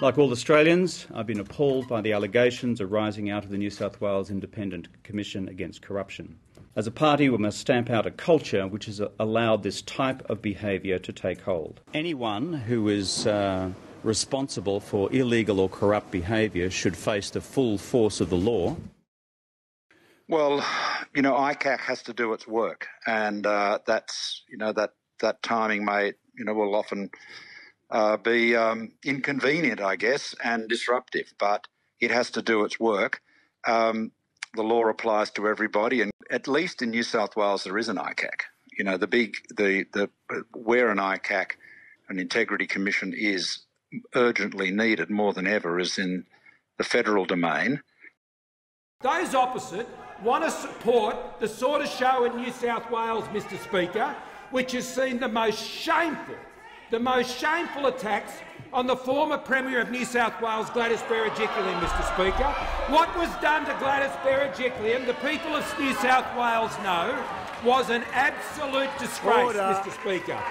Like all Australians, I've been appalled by the allegations arising out of the New South Wales Independent Commission against Corruption. As a party, we must stamp out a culture which has allowed this type of behaviour to take hold. Anyone who is uh, responsible for illegal or corrupt behaviour should face the full force of the law. Well, you know, ICAC has to do its work, and uh, that's you know that that timing may you know will often uh, be um, inconvenient, I guess, and disruptive, but it has to do its work. Um, the law applies to everybody, and at least in New South Wales, there is an ICAC. You know, the big the the where an ICAC, an integrity commission, is urgently needed more than ever is in the federal domain. Those opposite want to support the sort of show in New South Wales, Mr Speaker, which has seen the most shameful, the most shameful attacks on the former Premier of New South Wales, Gladys Berejiklian, Mr Speaker. What was done to Gladys Berejiklian, the people of New South Wales know, was an absolute disgrace, Order. Mr Speaker.